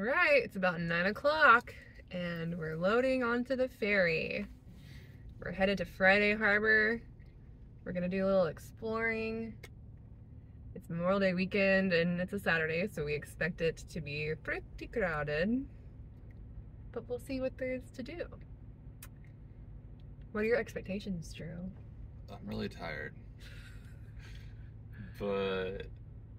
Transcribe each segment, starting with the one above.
All right, it's about nine o'clock and we're loading onto the ferry. We're headed to Friday Harbor. We're gonna do a little exploring. It's Memorial Day weekend and it's a Saturday, so we expect it to be pretty crowded. But we'll see what there is to do. What are your expectations, Drew? I'm really tired. But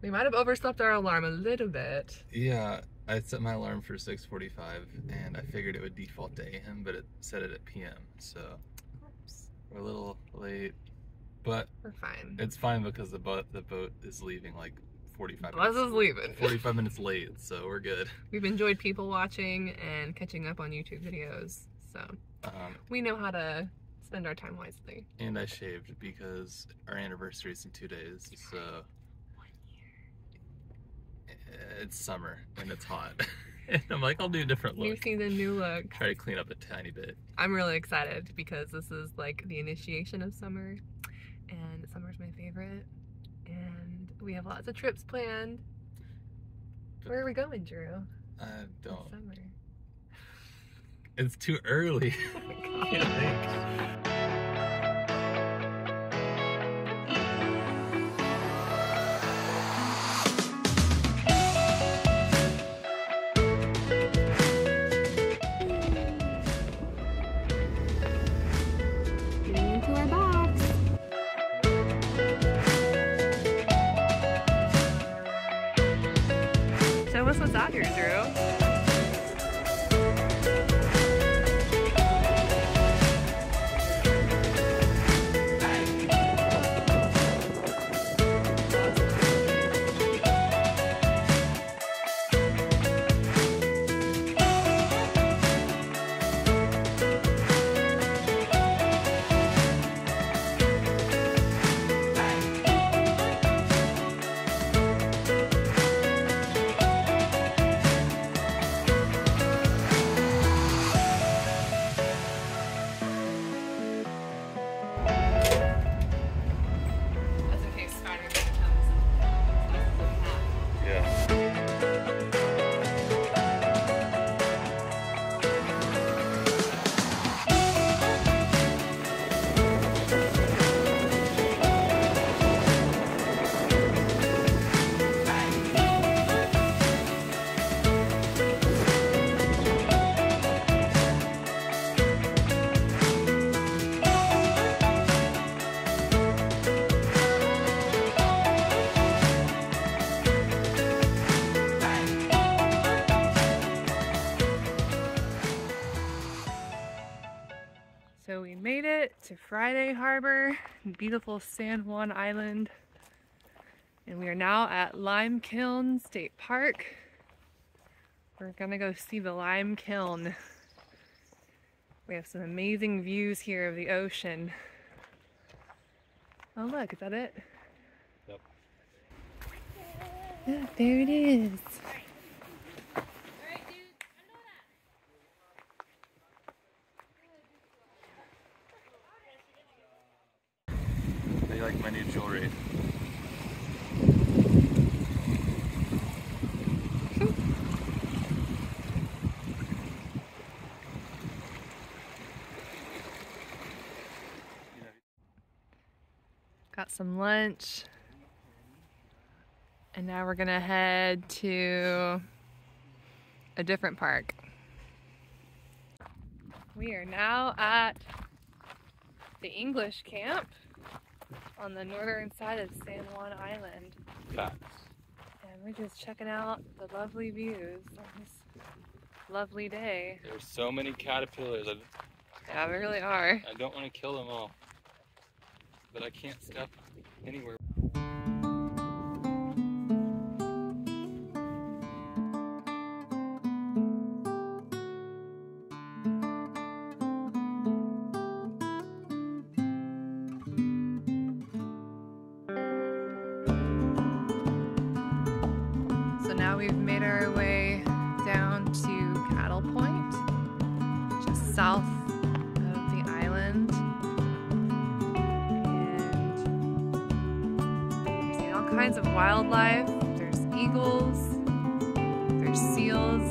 We might have overslept our alarm a little bit. yeah, I set my alarm for 6:45 and I figured it would default to AM, but it set it at PM. So we're a little late, but We're fine. it's fine because the boat the boat is leaving like 45 Buzz minutes. is leaving. 45 minutes late, so we're good. We've enjoyed people watching and catching up on YouTube videos, so Um, we know how to spend our time wisely. and I shaved because our anniversary is in two days, so it's summer and it's hot. and I'm like, I'll do a different New look. season, new look. Try to clean up a tiny bit. I'm really excited because this is like the initiation of summer, and summer's my favorite. And we have lots of trips planned. Where are we going, Drew? I don't. Summer. It's too early. Oh Show us what's to Friday Harbor, beautiful San Juan Island. And we are now at Lime Kiln State Park. We're gonna go see the lime kiln. We have some amazing views here of the ocean. Oh look, is that it? Yep. Yeah, there it is. They like my new jewelry. Got some lunch. And now we're gonna head to a different park. We are now at the English camp on the northern side of San Juan Island. Facts. And we're just checking out the lovely views on this lovely day. There's so many caterpillars. Yeah, we really are. I don't want to kill them all. But I can't step anywhere. So now we've made our way down to Cattle Point, just south kinds of wildlife. There's eagles, there's seals,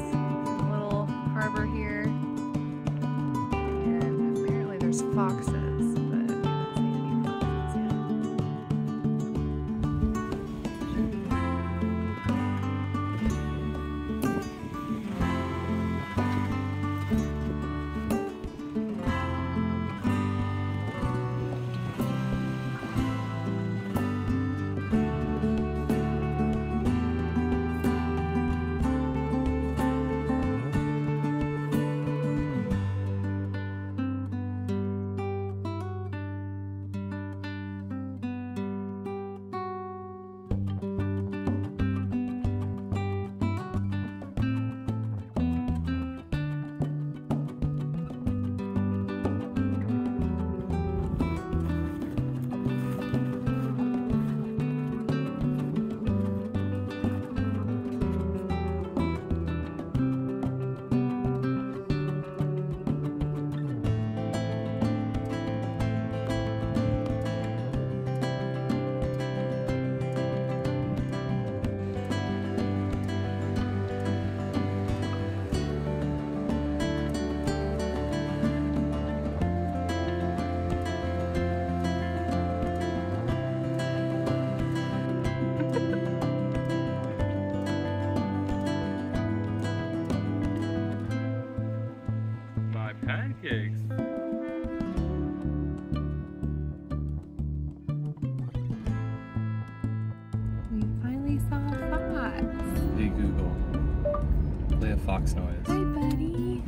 fox noise. Hi, buddy.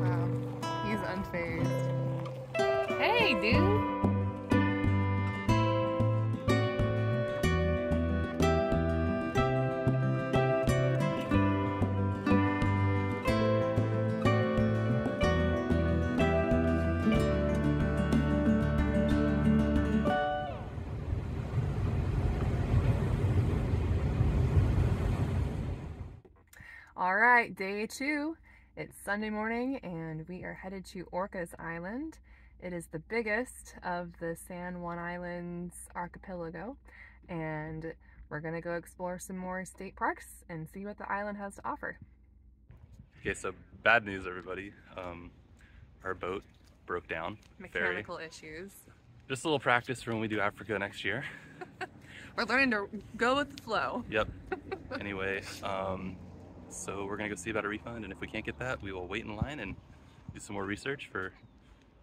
Wow, he's unfazed. Hey, dude. All right, day two. It's Sunday morning and we are headed to Orcas Island. It is the biggest of the San Juan Islands archipelago and we're gonna go explore some more state parks and see what the island has to offer. Okay, so bad news, everybody. Um, our boat broke down. Ferry. Mechanical issues. Just a little practice for when we do Africa next year. We're learning to go with the flow. Yep. anyway, um, so we're gonna go see about a refund, and if we can't get that, we will wait in line and do some more research for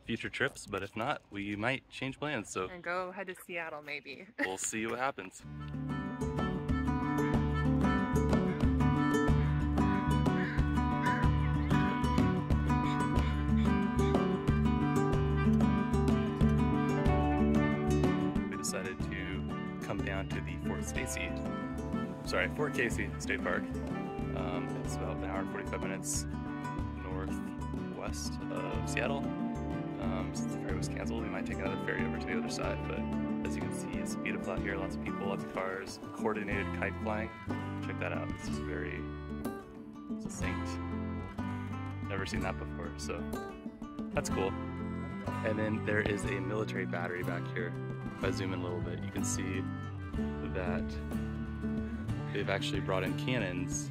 future trips. But if not, we might change plans. So And go head to Seattle maybe. we'll see what happens. We decided to come down to the Fort Stacy, sorry, Fort Casey State Park. Hour and 45 minutes northwest of Seattle. Um, since the ferry was canceled, we might take another ferry over to the other side, but as you can see, it's beautiful out here. Lots of people, lots of cars, coordinated kite flying. Check that out. This is very succinct. Never seen that before, so that's cool. And then there is a military battery back here. If I zoom in a little bit, you can see that they've actually brought in cannons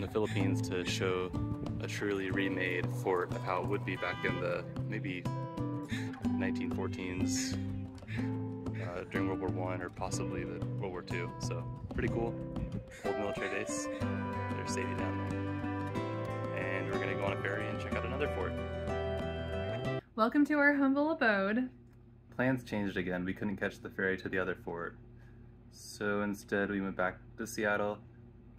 from the Philippines to show a truly remade fort of how it would be back in the maybe 1914s uh, during World War One or possibly the World War Two. So pretty cool. Old military base. There's Sadie down there. And we're gonna go on a ferry and check out another fort. Welcome to our humble abode. Plans changed again. We couldn't catch the ferry to the other fort. So instead we went back to Seattle,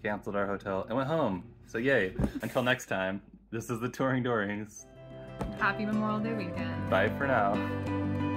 canceled our hotel, and went home. So yay. Until next time, this is the Touring Doehrings. Happy Memorial Day weekend. Bye for now.